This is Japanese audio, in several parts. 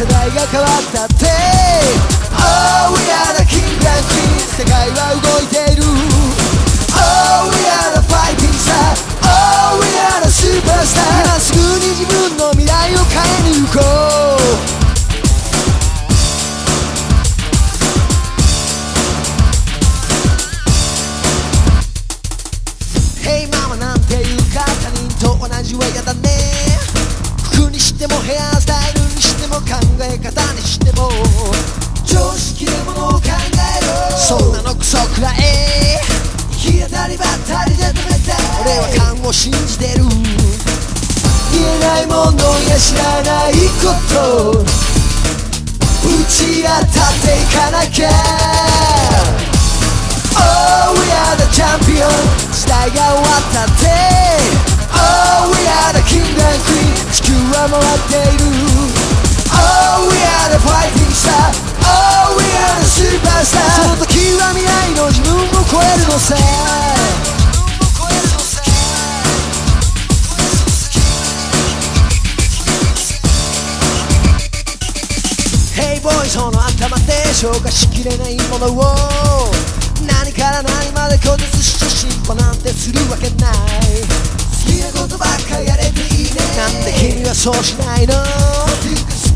世代が変わったって、oh! を信じてる言えないものや知らないこと打ち当たっていかなきゃ Oh we are the champion 時代が終わったって Oh we are the king and queen 地球は回っている Oh we are the fighting star Oh we are the superstar その時は未来の自分を超えるのさ Hey boy その頭で消化しきれないものを何から何まで拒絶して進歩なんてするわけない好きなことばっかやれていいね。なんで君はそうしないの？好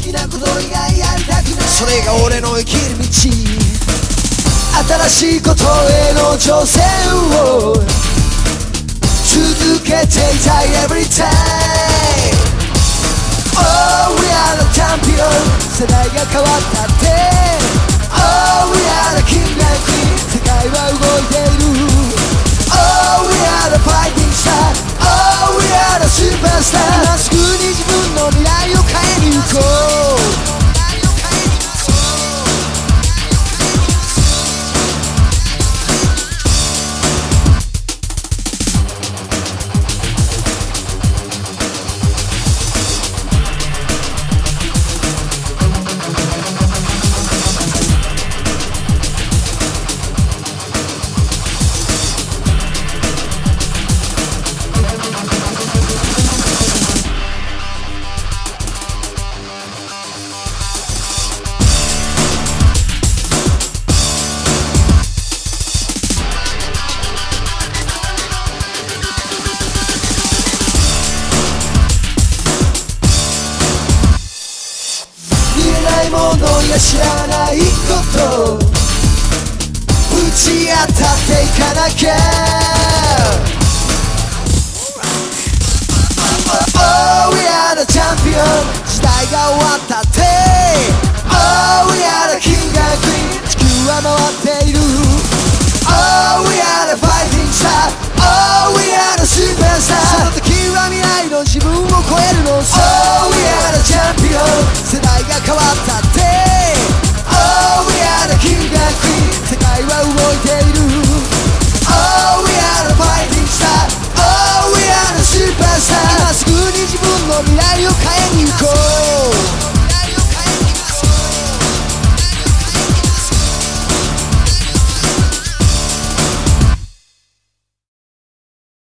きなこと以外やりたくないそれが俺の生きる道新しいことへの挑戦を続けていたい。Every time 世代が変わったって Oh we are the king and queen 世界は動いてのや知らないこと打ち当たっていかなきゃ Oh we are the champion 時代が終わったって Oh we are the king and queen 地球は回っている未来を変えに行こう。